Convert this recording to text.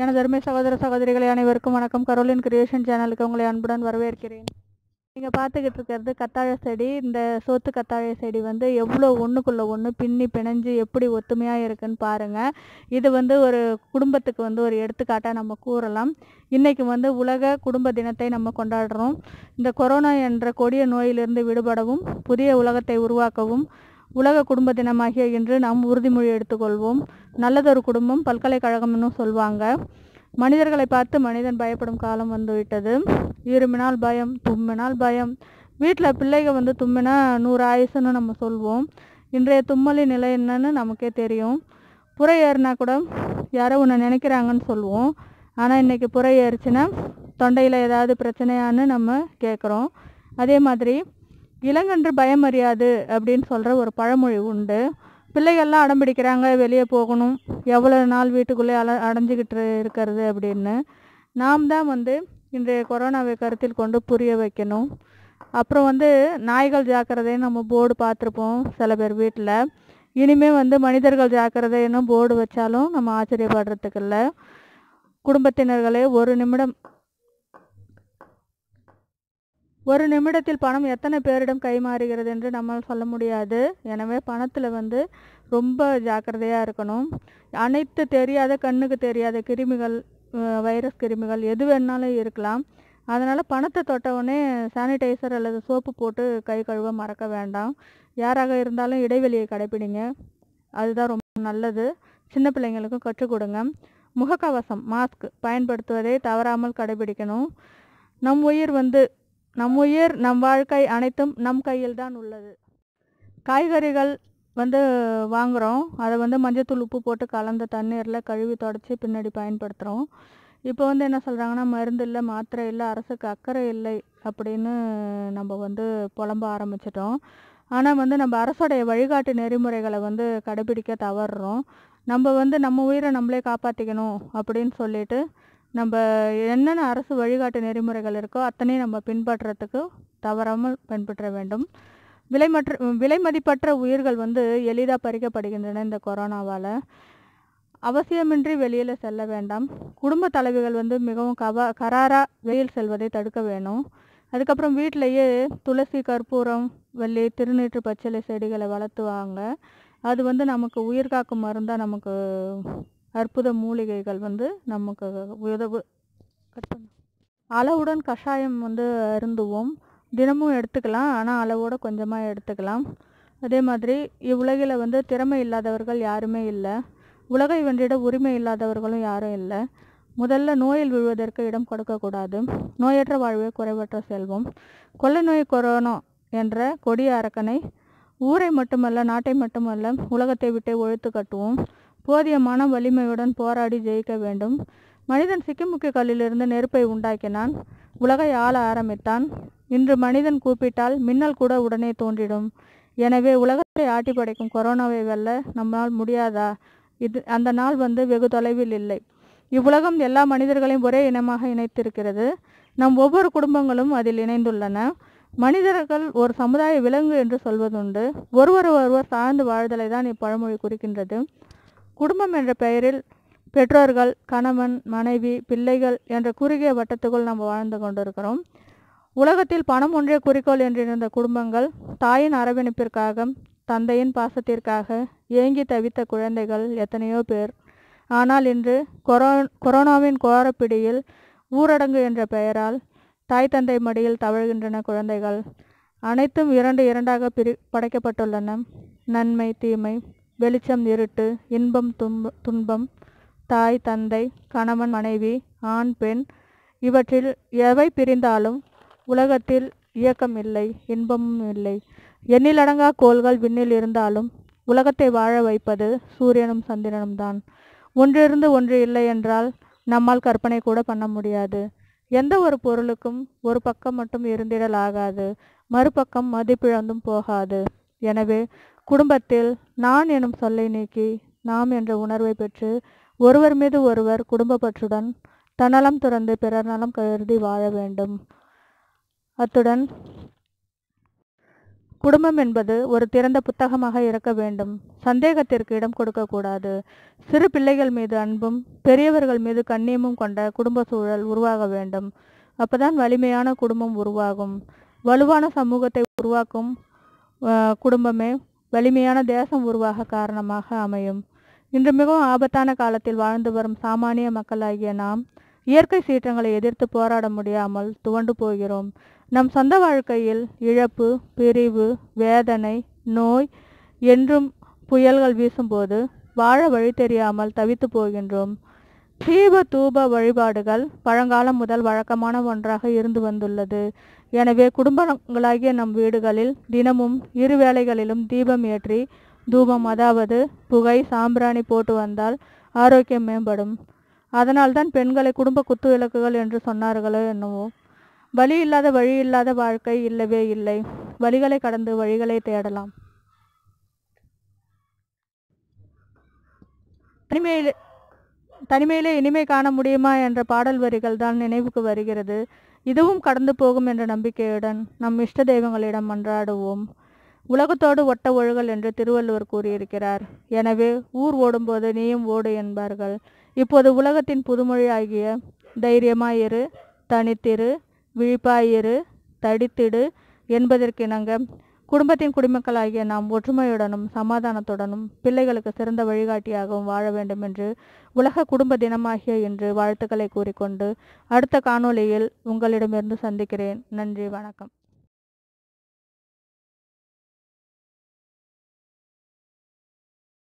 எனது அருமை சகோதர சகோதரிகளை அனைவருக்கும் வணக்கம். கரோலின் கிரியேஷன் சேனலுக்கு உங்களை அன்புடன் வரவேற்கிறேன். நீங்கள் பார்த்துக்கிட்டு இருக்கிறது கத்தாழை செடி. இந்த சோத்து கத்தாழை செடி வந்து எவ்வளோ ஒன்றுக்குள்ளே ஒன்று பின்னி பிணைஞ்சு எப்படி ஒத்துமையாக இருக்குன்னு பாருங்கள் இது வந்து ஒரு குடும்பத்துக்கு வந்து ஒரு எடுத்துக்காட்டாக நம்ம கூறலாம். இன்றைக்கு வந்து உலக குடும்ப தினத்தை நம்ம கொண்டாடுறோம். இந்த கொரோனா என்ற கொடிய நோயிலிருந்து விடுபடவும் புதிய உலகத்தை உருவாக்கவும் உலக குடும்ப தினமாகிய இன்று நாம் உறுதிமொழி எடுத்துக்கொள்வோம். நல்லதொரு குடும்பம் பல்கலைக்கழகம்னு சொல்லுவாங்க மனிதர்களை பார்த்து மனிதன் பயப்படும் காலம் வந்துவிட்டது. இருமினால் பயம் தும்மினால் பயம். வீட்டில் பிள்ளைங்க வந்து தும்மினா நூறு ஆயுசுன்னு நம்ம சொல்வோம். இன்றைய தும்மலின் நிலை என்னன்னு நமக்கே தெரியும். புறை ஏறினா கூட யாரோ ஒன்று நினைக்கிறாங்கன்னு சொல்லுவோம் ஆனால் இன்றைக்கி புறை ஏறிச்சுன்னா தொண்டையில் ஏதாவது பிரச்சனையான்னு நம்ம கேட்குறோம் அதே மாதிரி இளங்கன்று பயம் அறியாது அப்படின்னு சொல்கிற ஒரு பழமொழி உண்டு. பிள்ளைகள்லாம் அடம் பிடிக்கிறாங்க வெளியே போகணும். எவ்வளோ நாள் வீட்டுக்குள்ளே அல அடைஞ்சிக்கிட்டு இருக்கிறது அப்படின்னு. நாம் தான் வந்து இன்றைய கொரோனாவை கருத்தில் கொண்டு புரிய வைக்கணும். அப்புறம் வந்து நாய்கள் ஜாக்கிரதைன்னு நம்ம போர்டு பார்த்துருப்போம் சில பேர் வீட்டில். இனிமே வந்து மனிதர்கள் ஜாக்கிரதைன்னு போர்டு வச்சாலும் நம்ம ஆச்சரியப்படுறதுக்கு இல்லை. குடும்பத்தினர்களே ஒரு நிமிடம் ஒரு நிமிடத்தில் பணம் எத்தனை பேரிடம் கைமாறுகிறது என்று நம்மால் சொல்ல முடியாது. எனவே பணத்தில் வந்து ரொம்ப ஜாக்கிரதையாக இருக்கணும். அனைத்து தெரியாத கண்ணுக்கு தெரியாத கிருமிகள் வைரஸ் கிருமிகள் எது வேணாலும் இருக்கலாம். அதனால் பணத்தை தொட்டவுடனே சானிடைசர் அல்லது சோப்பு போட்டு கை கழுவ மறக்க வேண்டாம். யாராக இருந்தாலும் இடைவெளியை கடைப்பிடிங்க. அதுதான் ரொம்ப நல்லது. சின்ன பிள்ளைங்களுக்கும் கற்றுக் கொடுங்க. முகக்கவசம் மாஸ்க் பயன்படுத்துவதை தவறாமல் கடைபிடிக்கணும் நம் உயிர் வந்து நம் உயிர் நம் வாழ்க்கை அனைத்தும் நம் கையில் தான் உள்ளது. காய்கறிகள் வந்து வாங்குகிறோம் அதை வந்து மஞ்சத்தூள் உப்பு போட்டு கலந்த தண்ணீரில் கழுவி தொடச்சி பின்னாடி பயன்படுத்துகிறோம் இப்போ வந்து என்ன சொல்கிறாங்கன்னா மருந்து இல்லை மாத்திரை இல்லை அரசுக்கு அக்கறை இல்லை அப்படின்னு நம்ம வந்து புலம்ப ஆரம்பிச்சிட்டோம். ஆனால் வந்து நம்ம அரசோடைய வழிகாட்டு நெறிமுறைகளை வந்து கடைபிடிக்க தவறுறோம். நம்ம வந்து நம்ம உயிரை நம்மளே காப்பாற்றிக்கணும் அப்படின்னு சொல்லிட்டு நம்ம என்னென்ன அரசு வழிகாட்டு நெறிமுறைகள் இருக்கோ அத்தனையும் நம்ம பின்பற்றுறதுக்கு தவறாமல் பின்பற்ற வேண்டும். விலைமற்ற விலை மதிப்பற்ற உயிர்கள் வந்து எளிதாக பறிக்கப்படுகின்றன இந்த கொரோனாவால். அவசியமின்றி வெளியில் செல்ல வேண்டாம். குடும்ப தலைவிகள் வந்து மிகவும் கவ கராராக வெளியில் செல்வதை தடுக்க வேணும். அதுக்கப்புறம் வீட்டிலையே துளசி கற்பூரம் வெள்ளி திருநீற்று பச்சிலை செடிகளை வளர்த்துவாங்க அது வந்து நமக்கு உயிர் காக்கும் மருந்தாக நமக்கு அற்புத மூலிகைகள் வந்து நமக்கு உதவு. கட் அளவுடன் கஷாயம் வந்து அருந்துவோம். தினமும் எடுத்துக்கலாம். ஆனால் அளவோடு கொஞ்சமாக எடுத்துக்கலாம். அதே மாதிரி இவ்வுலகில் வந்து திறமை இல்லாதவர்கள் யாருமே இல்லை. உலகை வென்றிட உரிமை இல்லாதவர்களும் யாரும் இல்லை. முதல்ல நோயில் விழுவதற்கு இடம் கொடுக்கக்கூடாது. நோயற்ற வாழ்வே குறைவற்ற செல்வம். கொள்ளை நோய் கொரோனா என்ற கொடிய அரக்கனை ஊரை மட்டுமல்ல நாட்டை மட்டுமல்ல உலகத்தை விட்டே ஒழித்து கட்டுவோம். போதிய மன வலிமையுடன் போராடி ஜெயிக்க வேண்டும். மனிதன் சிக்கிமுக்கி கல்லிலிருந்து நெருப்பை உண்டாக்கினான். உலகை ஆள ஆரம்பித்தான். இன்று மனிதன் கூப்பிட்டால் மின்னல் கூட உடனே தோன்றிடும். எனவே உலகத்தை ஆட்டி படைக்கும் கொரோனாவை வெல்ல நம்மால் முடியாதா? இது அந்த நாள் வந்து வெகு தொலைவில் இல்லை. இவ்வுலகம் எல்லா மனிதர்களையும் ஒரே இனமாக இணைத்திருக்கிறது. நம் ஒவ்வொரு குடும்பங்களும் அதில் இணைந்துள்ளன. மனிதர்கள் ஒரு சமுதாய விலங்கு என்று சொல்வதுண்டு. ஒருவர் ஒருவர் சார்ந்து வாழ்தலை தான் இப்பழமொழி குறிக்கின்றது. குடும்பம் என்ற பெயரில் பெற்றோர்கள் கணவன் மனைவி பிள்ளைகள் என்ற குறுகிய வட்டத்துக்குள் நாம் வாழ்ந்து கொண்டிருக்கிறோம். உலகத்தில் பணம் ஒன்றே குறிக்கோள் என்றிருந்த குடும்பங்கள் தாயின் அரவணைப்பிற்காக தந்தையின் பாசத்திற்காக ஏங்கி தவித்த குழந்தைகள் எத்தனையோ பேர். ஆனால் இன்று கொரோ கொரோனாவின் கோரப்பிடியில் ஊரடங்கு என்ற பெயரால் தாய் தந்தை மடியில் தவழ்கின்றன குழந்தைகள். அனைத்தும் இரண்டு இரண்டாக பிரி படைக்கப்பட்டுள்ளன. நன்மை தீமை. வெளிச்சம் இருட்டு இன்பம் துன்ப துன்பம். தாய் தந்தை கணவன் மனைவி ஆண் பெண் இவற்றில் எவை பிரிந்தாலும் உலகத்தில் இயக்கம் இல்லை இன்பமும் இல்லை. எண்ணிலடங்கா கோள்கள் விண்ணில் இருந்தாலும் உலகத்தை வாழ வைப்பது சூரியனும் சந்திரனும் தான். ஒன்றிருந்து ஒன்று இல்லை என்றால் நம்மால் கற்பனை கூட பண்ண முடியாது. எந்த ஒரு பொருளுக்கும் ஒரு பக்கம் மட்டும் இருந்திடல் ஆகாது மறுபக்கம் மதிப்பிழந்தும் போகாது. எனவே குடும்பத்தில் நான் எனும் சொல்லை நீக்கி நாம் என்ற உணர்வை பெற்று ஒருவர் மீது ஒருவர் குடும்ப பற்றுடன் தன்னலம் துறந்து பிறர் நலம் கருதி வாழ வேண்டும். அத்துடன் குடும்பம் என்பது ஒரு திறந்த புத்தகமாக இருக்க வேண்டும். சந்தேகத்திற்கு இடம் கொடுக்கக்கூடாது சிறு பிள்ளைகள் மீது அன்பும் பெரியவர்கள் மீது கண்ணியமும் கொண்ட குடும்ப சூழல் உருவாக வேண்டும். அப்பதான் வலிமையான குடும்பம் உருவாகும். வலுவான சமூகத்தை உருவாக்கும் குடும்பமே வலிமையான தேசம் உருவாக காரணமாக அமையும். இன்று மிகவும் ஆபத்தான காலத்தில் வாழ்ந்து வரும் சாமானிய மக்களாகிய நாம் இயற்கை சீற்றங்களை எதிர்த்து போராட முடியாமல் துவண்டு போகிறோம். நம் சொந்த வாழ்க்கையில் இழப்பு பிரிவு வேதனை நோய் என்றும் புயல்கள் வீசும்போது வாழ வழி தெரியாமல் தவித்து போகின்றோம். தீப தூப வழிபாடுகள் பழங்காலம் முதல் வழக்கமான ஒன்றாக இருந்து வந்துள்ளது. எனவே குடும்பங்களாகிய நம் வீடுகளில் தினமும் இரு வேளைகளிலும் தீபம் ஏற்றி தூபம் அதாவது புகை சாம்பிராணி போட்டு வந்தால் ஆரோக்கியம் மேம்படும். அதனால்தான் பெண்களை குடும்ப குத்து விளக்குகள் என்று சொன்னார்களோ என்னவோ. வழி இல்லாத வழி இல்லாத வாழ்க்கை இல்லவே இல்லை. வழிகளை கடந்து வழிகளை தேடலாம். தனிமையில் தனிமையிலே இனிமை காண முடியுமா என்ற பாடல் வரிகள் தான் நினைவுக்கு வருகிறது. இதுவும் கடந்து போகும் என்ற நம்பிக்கையுடன் நம் இஷ்ட தெய்வங்களிடம் மன்றாடுவோம். உலகத்தோடு ஒட்ட ஒழுகல் என்று திருவள்ளுவர் கூறியிருக்கிறார். எனவே ஊர் ஓடும்போது நீயும் ஓடு என்பார்கள். இப்போது உலகத்தின் புதுமொழி ஆகிய தைரியமாயிரு தனித்திரு விழிப்பாயிரு தடித்திடு என்பதற்கிணங்க குடும்பத்தின் குடிமக்களாகிய நாம் ஒற்றுமையுடனும் சமாதானத்துடனும் பிள்ளைகளுக்கு சிறந்த வழிகாட்டியாகவும் வாழ வேண்டும் என்று உலக குடும்ப தினமாகிய இன்று வாழ்த்துக்களை கூறிக்கொண்டு அடுத்த காணொளியில் உங்களிடமிருந்து சந்திக்கிறேன். நன்றி வணக்கம்.